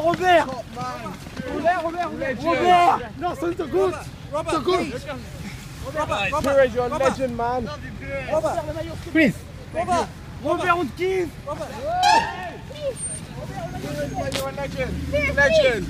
Oh Robert. Robert, Robert, Robert. Non, c'est so good Robert, so Robert, Robert, you're a legend, man. Robert, please Robert, Robert, on te kiffe. Robert, Robert, legend Legend.